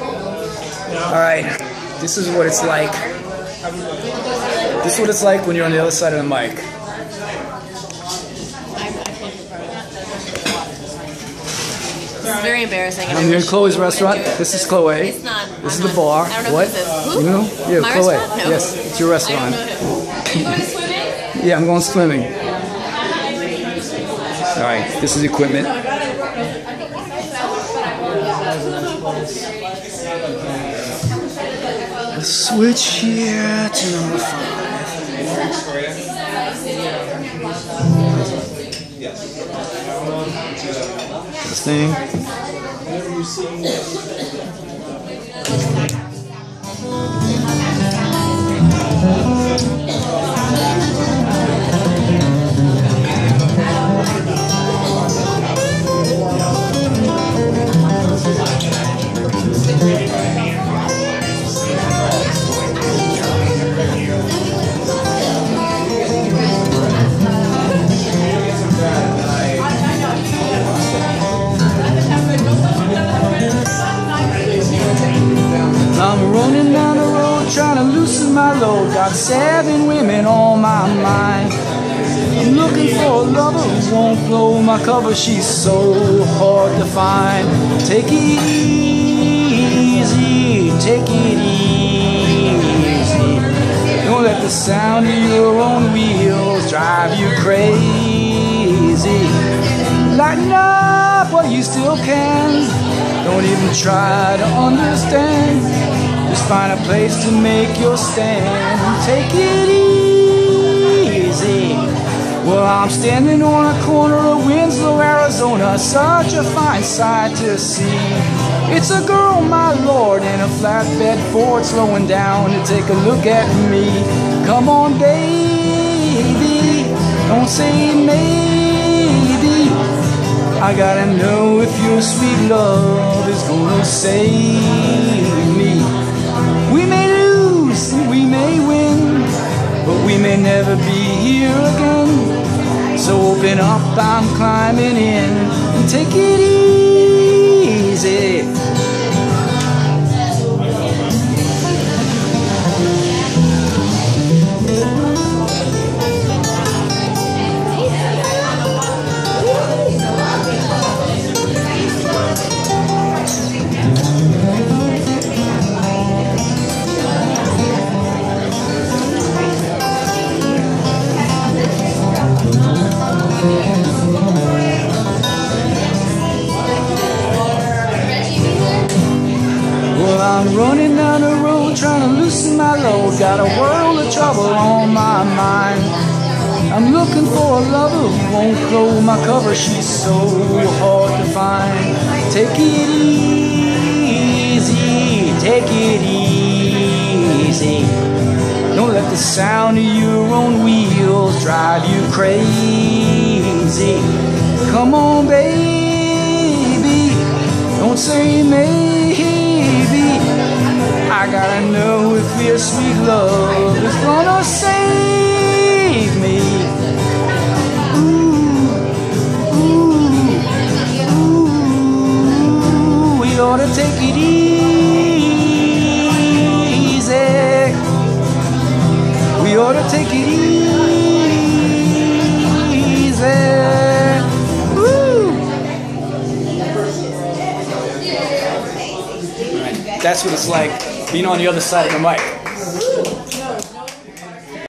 Alright, this is what it's like. This is what it's like when you're on the other side of the mic. This is very embarrassing. I'm here at Chloe's restaurant. This is Chloe. It's not. This I'm is the bar. I don't know what? who this is. Who? You know? Yeah, My Chloe. restaurant? No. Yes, it's your restaurant. don't know who. Are you going swimming? Yeah, I'm going swimming. Alright, this is equipment. Let's switch here to number five. This thing. To loosen my load. Got seven women on my mind. I'm looking for a lover who won't blow my cover. She's so hard to find. Take it easy, take it easy. Don't let the sound of your own wheels drive you crazy. Lighten up while you still can. Don't even try to understand. Just find a place to make your stand. Take it easy. Well, I'm standing on a corner of Winslow, Arizona. Such a fine sight to see. It's a girl, my lord, in a flatbed Ford slowing down to take a look at me. Come on, baby. Don't say maybe. I gotta know if your sweet love is gonna save. We may lose, we may win, but we may never be here again. So open up, I'm climbing in, and take it easy. Road trying to loosen my load. Got a world of trouble on my mind. I'm looking for a lover who won't blow my cover. She's so hard to find. Take it easy, take it easy. Don't let the sound of your own wheels drive you crazy. Come on, baby. Don't say maybe. I know if your sweet love is gonna save me. Ooh, ooh, ooh. We ought to take it easy. We ought to take it easy. Woo! That's what it's like being on the other side of the mic.